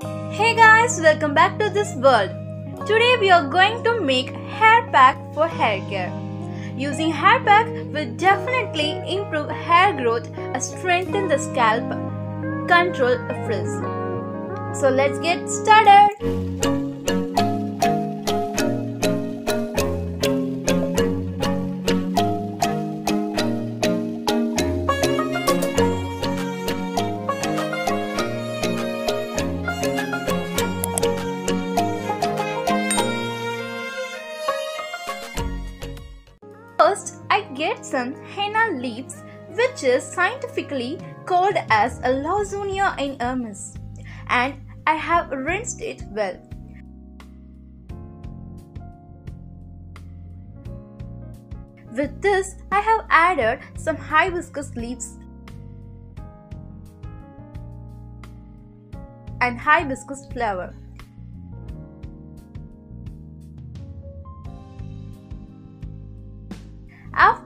Hey guys, welcome back to this world. Today we are going to make hair pack for hair care. Using hair pack will definitely improve hair growth, strengthen the scalp, control frizz. So let's get started. Get some henna leaves, which is scientifically called as a Lawsonia inermis, and I have rinsed it well. With this, I have added some hibiscus leaves and hibiscus flower.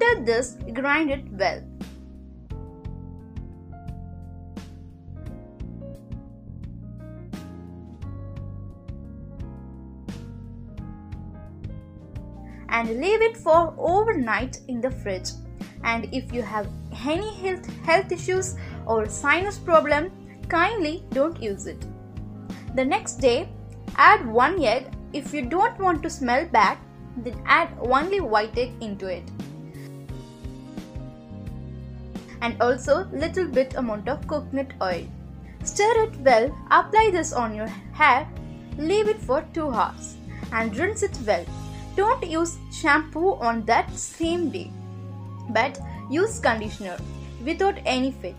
After this, grind it well. And leave it for overnight in the fridge. And if you have any health, health issues or sinus problem, kindly don't use it. The next day, add one egg. If you don't want to smell bad, then add only white egg into it and also little bit amount of coconut oil. Stir it well, apply this on your hair, leave it for 2 hours and rinse it well. Don't use shampoo on that same day but use conditioner without any fat.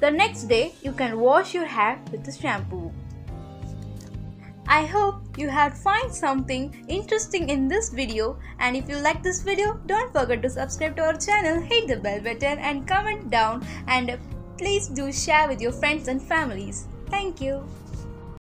The next day you can wash your hair with the shampoo. I hope you had find something interesting in this video and if you like this video don't forget to subscribe to our channel, hit the bell button and comment down and please do share with your friends and families. Thank you.